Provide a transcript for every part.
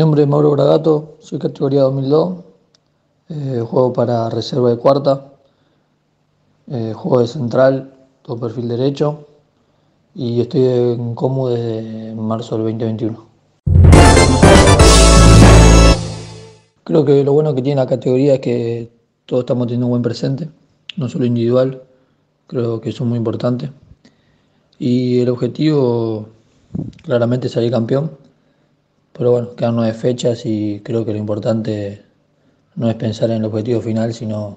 Mi nombre es Mauro Bragato, soy categoría 2002, eh, juego para reserva de cuarta, eh, juego de central, todo perfil derecho y estoy en Comu desde marzo del 2021. Creo que lo bueno que tiene la categoría es que todos estamos teniendo un buen presente, no solo individual, creo que eso es muy importante. Y el objetivo claramente es salir campeón pero bueno, quedan nueve fechas y creo que lo importante no es pensar en el objetivo final, sino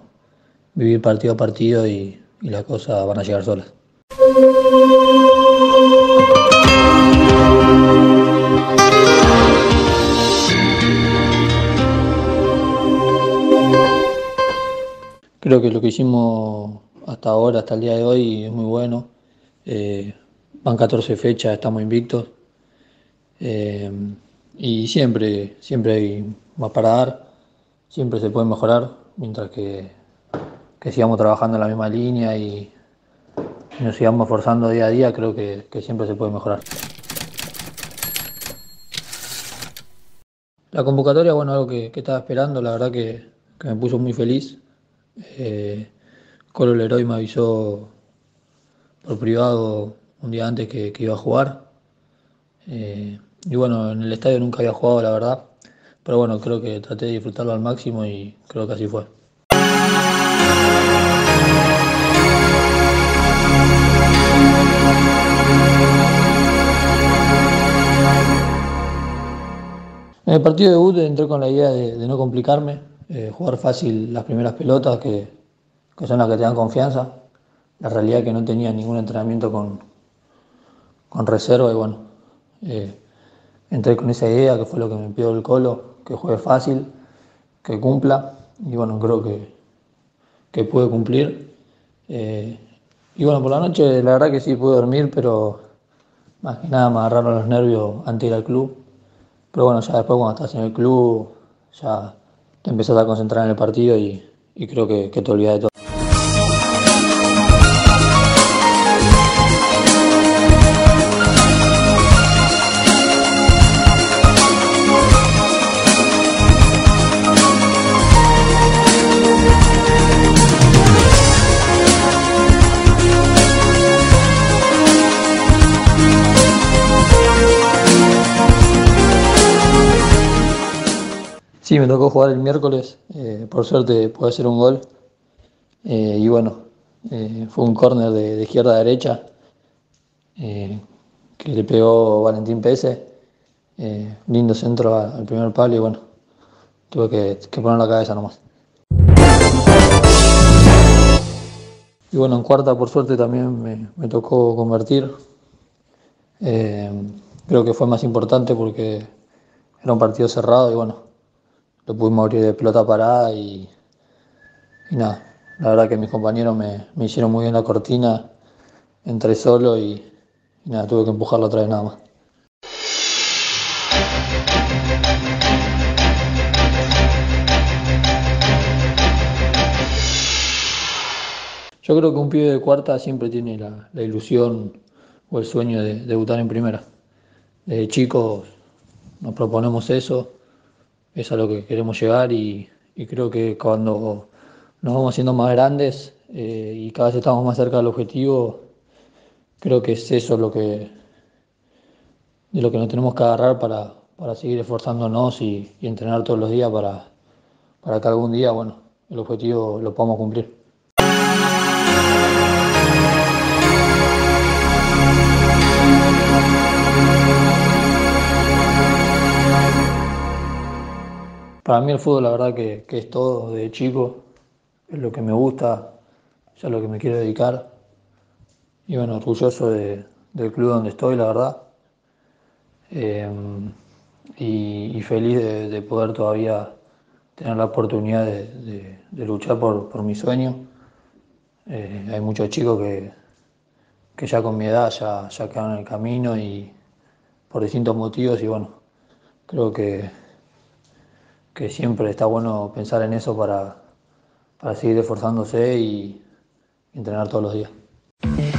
vivir partido a partido y, las cosas van a llegar solas. Creo que lo que hicimos hasta ahora, hasta el día de hoy, es muy bueno. Eh, van 14 fechas, estamos invictos. Eh, y siempre, siempre hay más para dar, siempre se puede mejorar, mientras que, sigamos trabajando en la misma línea y, nos sigamos forzando día a día, creo que, siempre se puede mejorar. La convocatoria, bueno, algo que, estaba esperando, la verdad que, me puso muy feliz. Eh, Colo Leroy me avisó por privado un día antes que, iba a jugar. Eh, y bueno, en el estadio nunca había jugado, la verdad. Pero bueno, creo que traté de disfrutarlo al máximo y creo que así fue. En el partido de debut entré con la idea de, no complicarme, eh, jugar fácil las primeras pelotas que, son las que te dan confianza. La realidad es que no tenía ningún entrenamiento con, con reserva y bueno, eh, entré con esa idea, que fue lo que me pidió el Colo, que juegue fácil, que cumpla, y bueno, creo que, que pude cumplir. Eh, y bueno, por la noche la verdad que sí pude dormir, pero más que nada me agarraron los nervios antes de ir al club. Pero bueno, ya después cuando estás en el club, ya te empezás a concentrar en el partido y, creo que, que te olvidas de todo. Sí, me tocó jugar el miércoles, eh, por suerte pude hacer un gol. Eh, y bueno, eh, fue un córner de, izquierda a derecha que le pegó Valentín Pese. lindo centro al primer palo y bueno, tuve que, poner la cabeza nomás. Y bueno, en cuarta por suerte también me, me tocó convertir. creo que fue más importante porque era un partido cerrado y bueno, lo pudimos abrir de pelota parada y, nada, la verdad que mis compañeros me, hicieron muy bien la cortina, entré solo y, nada, tuve que empujarlo otra vez nada más. Yo creo que un pibe de cuarta siempre tiene la, ilusión o el sueño de, debutar en primera. Desde chicos nos proponemos eso es a lo que queremos llegar y, creo que cuando nos vamos haciendo más grandes eh, y cada vez estamos más cerca del objetivo, creo que es eso lo que, de lo que nos tenemos que agarrar para, seguir esforzándonos y, y, entrenar todos los días para, para que algún día, bueno, el objetivo lo podamos cumplir. Para mí el fútbol la verdad que, es todo de chico, es lo que me gusta, es a lo que me quiero dedicar. Y bueno, orgulloso del club donde estoy, la verdad. Em, y, feliz de, poder todavía tener la oportunidad de, luchar por, mi sueño. Eh, hay muchos chicos que, ya con mi edad ya, ya quedan en el camino y por distintos motivos y bueno, creo que que siempre está bueno pensar en eso para, para seguir esforzándose y entrenar todos los días.